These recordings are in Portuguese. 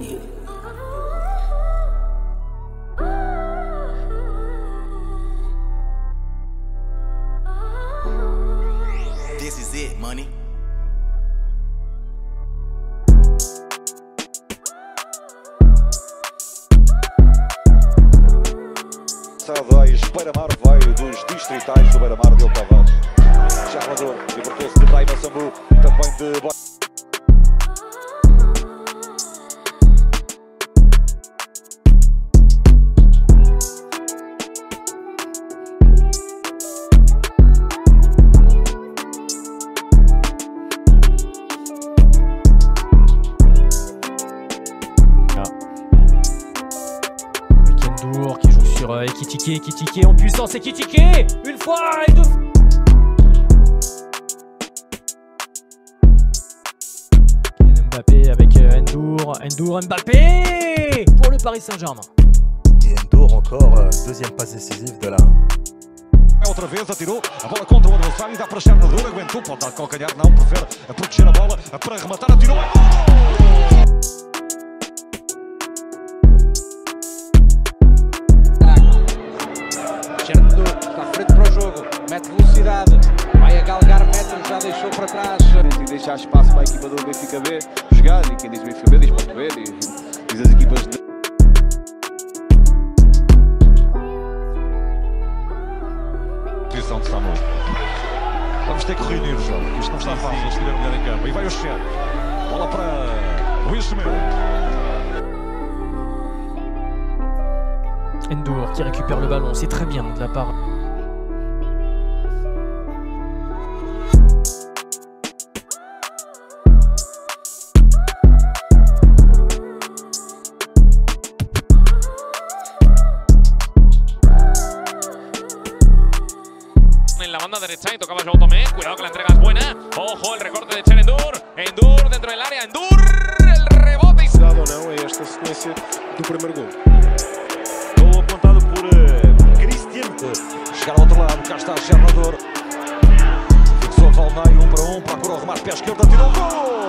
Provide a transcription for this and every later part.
you. This is it, money. Sadais, Beira-Mar veio dos distritais do Beira-Mar de Tavares. Charlador, libertou-se de Raima Sambu, também de... Ekitike, Ekitike en puissance, Ekitike Une fois et deux Kylian Mbappé avec euh, Endour, Endour, Mbappé Pour le Paris Saint-Germain. Et Endour encore, euh, deuxième passe décisive de la Outra vez atirou a bola contra o adversário e dá para Charlador, aguentou, pode dar de calcanhar, não, prefere a proteger a bola para rematar, atirou. é gol! Xerndo está à frente para o jogo, mete velocidade, vai a galgar metros, já deixou para trás. e deixar espaço para a equipa do Benfica B jogar. E quem diz Benfica B diz Porto B, e diz as equipas de. Posição de Samu. Vamos ter que reunir o jogo, porque isto não está fácil, estiver melhor em campo. E vai o Cher. Bola para Luís Semedo. Endour qui récupère le ballon, c'est très bien de la part. en la banda derecha y tocaba Joao Tomé. Cuidado que la entrega es buena. Ojo, el recorte de Cher Endur. Endur dentro del área. Endur, el rebote y dado ou não a esta sequência do primeiro. Gol pé esquerdo, tirou o gol!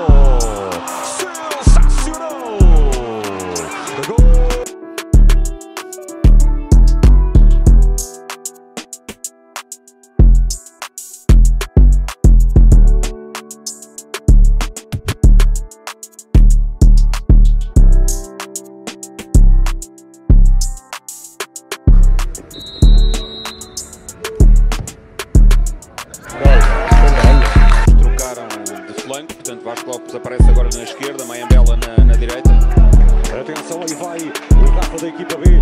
Lopes aparece agora na esquerda, Mayambela na, na direita. Atenção, aí vai o Rafa da equipa B.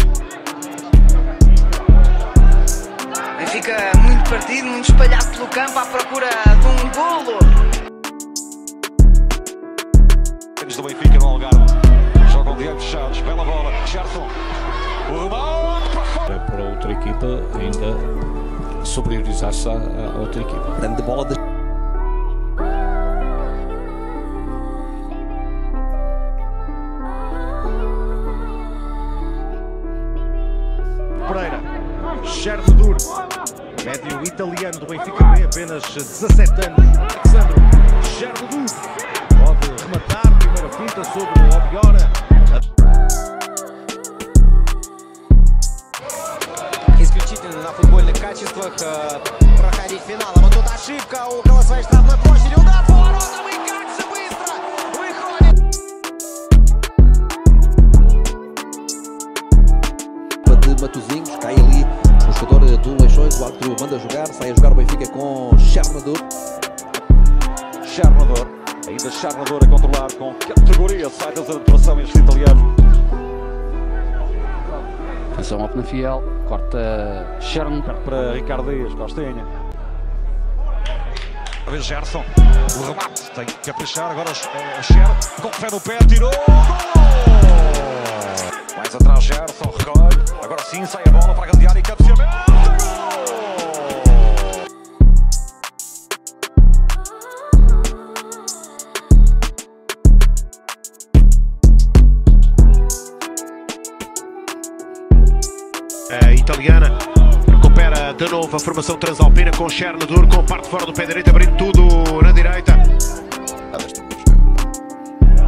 Benfica muito partido, muito espalhado pelo campo à procura de um golo. Tênis do Benfica no Algarve. Jogam de olhos fechados, bela bola. Gerson. O remate para fora. para a outra equipa ainda superiorizar-se à, à outra equipa. grande bola de Chernodur, médio italiano do Benfica B, apenas 17 anos. Alexandre, Chernodur, pode rematar, primeira finta sobre o Obiora. Исключительно на футбольных качествах э, проходить финал. А вот тут ошибка у голосовой штрафной площади. Удар Manda jogar, sai a jogar o Benfica com Chernodur. Charlador. Ainda Charlador a controlar com categoria. Sai da pressão este italiano. Atenção ao Penafiel, corta Cherno, Para Ricardo Dias, Costinha. A vez Gerson. O remate. Tem que caprichar. Agora a Cher. Com o pé no pé. Tirou. Gol! Mais atrás Gerson. Recolhe. Agora sim sai a bola para a grande área e cabeceamento. A italiana recupera de novo a formação transalpina com Chernodur, com parte fora do pé direito, abrindo tudo na direita.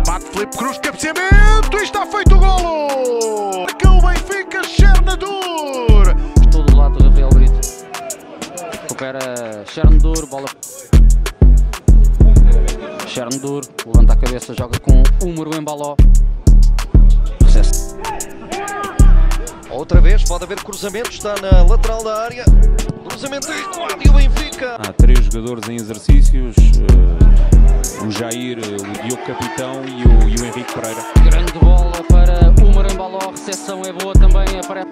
Bate Felipe Cruz, cabeceamento e está feito o golo! Que o Benfica, Chernador! Todo o lado do Rafael Brito. Recupera Chernador, bola. Chernador, levanta a cabeça, joga com o Muro em Outra vez pode haver cruzamento, está na lateral da área. Cruzamento recuado e o Benfica. Há três jogadores em exercícios: uh, o Jair, o Diogo Capitão e o, e o Henrique Pereira. Grande bola para o Muro em baló, a recepção é boa também. Aparece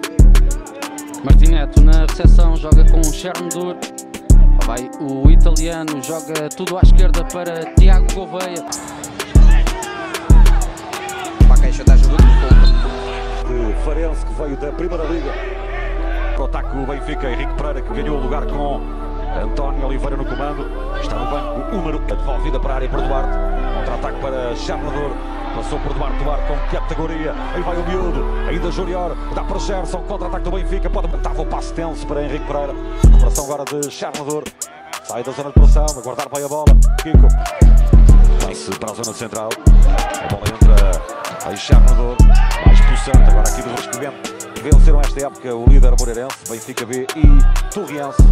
Martineto na recepção, joga com Chernador. Vai o italiano, joga tudo à esquerda para Tiago Gouveia. Que veio da Primeira Liga. Para o ataque o Benfica, Henrique Pereira que ganhou o lugar com António Oliveira no comando. Está no banco o número devolvida para a área por Duarte. Contra-ataque para Chernador. Passou por Duarte, Duarte com categoria. Aí vai o miúdo, ainda Júnior. Dá para Gerson, contra-ataque do Benfica. Pode estava o passe tenso para Henrique Pereira. Recuperação agora de Chernador. Sai da zona de pressão, aguardar bem a bola. Kiko. Vai-se para a zona central. A bola entra aí Chernador. Mais pulsante, agora aqui do Roscovento. Venceram esta época o líder Moreirense, Benfica B e Torriense.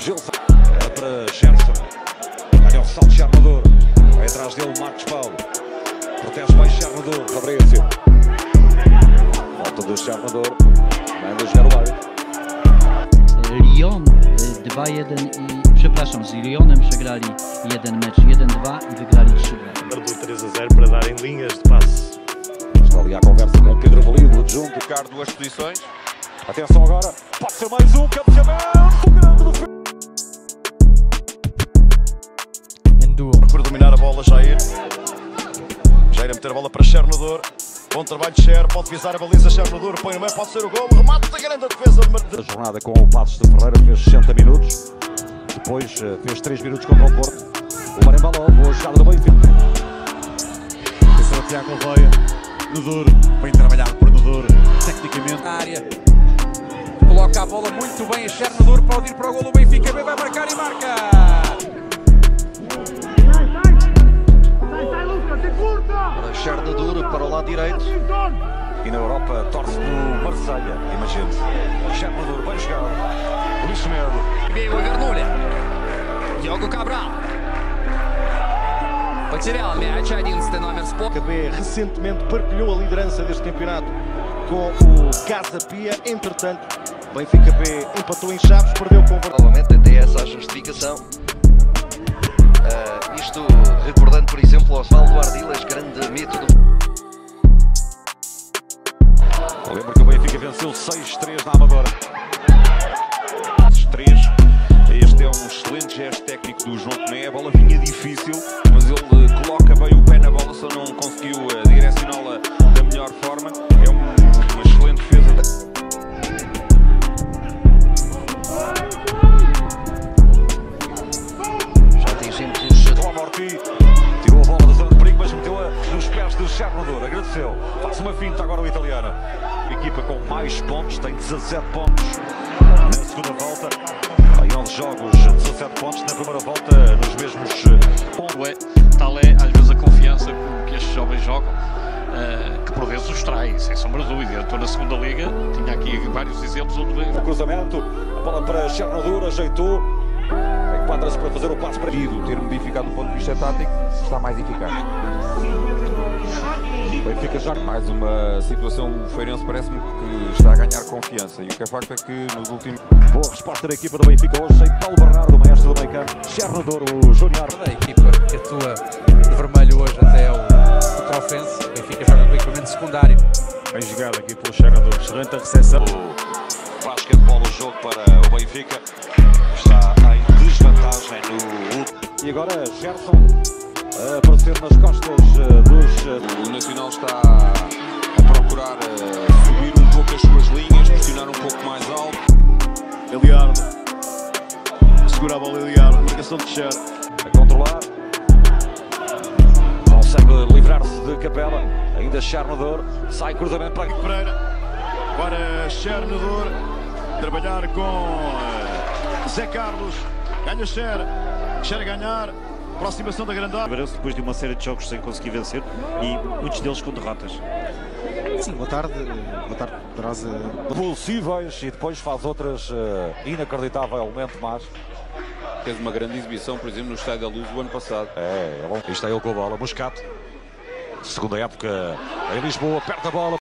Gilson. Era para Gerson. Ganha o salto Chernador. Vai atrás dele Marcos Paulo. Protege bem Chernador. Fabrício. Volta do Chernador. Manda jogar o árbitro. Lyon 2-1 i przepraszam, z Lyonem przegrali jeden mecz 1-2 i wygrali 3 Do 3 a 0 para darem linhas de passe. Está ali a conversa com o Pedro Valido, adjunto. Tocar duas posições. Atenção agora, pode ser mais um cabeceamento grande do Endur. Procura dominar a bola, Jair. Jair a meter a bola para Chernador. Bom trabalho de Cher, pode visar a baliza Chernador, põe no meio, pode ser o gol. Remate da grande defesa de A jornada com o Passos de Ferreira fez 60 minutos. Depois eh, fez 3 minutos contra o Porto. O Marimbaló, boa jogada do Benfica. Atenção a Tiago Gouveia. No duro, bem trabalhado por no duro. Tecnicamente. Na área. Coloca a bola muito bem a Chernador para o ir para o gol. O Benfica B vai marcar e marca. Para Chernador, para o lado direito E na Europa torce no Marselha, imagine-se. Chernador, bem jogado. Luís Medo. Его вернули. Диогу Кабрал. Потерял мяч 11 номер спорта. KB recentemente partilhou a liderança deste campeonato com o Casa Pia. Entretanto, Benfica B empatou em Chaves, perdeu com o Novamente, até essa a justificação. Ah, isto recordando, por exemplo, Osvaldo Ardilas, grande mito do. Lembro que o Benfica venceu 6-3 na Amadora. 3. Este é um excelente gesto técnico do João Tomé. A bola vinha difícil, mas ele eh, coloca bem o pé na bola, só não conseguiu eh, direcioná-la da melhor forma. É um- uma excelente defesa. 17 pontos na segunda volta. Em 11 jogos, 17 pontos. Na primeira volta, nos mesmos eh, pontos. Tal é, às vezes, a confiança com que estes jovens jogam, eh, que por vezes os trai, sem sombra de dúvida. Estou na segunda liga, tinha aqui vários exemplos onde O cruzamento, a bola para Chernador, ajeitou. Enquadra-se para fazer o passo para O ter modificado do ponto de vista tático está mais eficaz. Benfica Mais uma situação, o Feirense parece-me que está a ganhar confiança. E o que é facto é que nos últimos. Boa resposta da equipa do Benfica hoje, sem Paulo Bernardo, maestro do meio campo. Chernador, o Júnior. A equipa que atua de vermelho hoje até é o, o Trofense. O Benfica joga com equipamento secundário. Bem jogado aqui pelo Chernador. Excelente a recepção. Basquetebol o jogo para o Benfica. Está em desvantagem no último. E agora Gerson aparecer nas costas eh, dos. eh, O Nacional está a procurar eh, subir um pouco as suas linhas, pressionar um pouco mais alto. Eliardo. Segura a bola Eliardo. Marcação de Cher. a controlar. Consegue livrar-se de Capela. Ainda Chernador. Sai cruzamento para. Pereira. Para Chernador. Trabalhar com Zé Carlos. Ganha Cher. Cher a ganhar. Aproximação da grande área. Depois de uma série de jogos sem conseguir vencer e muitos deles com derrotas. Sim, boa tarde. Boa tarde, Traz. Possíveis e depois faz outras uh, inacreditavelmente más. Fez uma grande exibição, por exemplo, no Estádio da Luz do ano passado. É, é bom. Isto é ele com a bola. Moscato. Segunda época em Lisboa, perto da bola.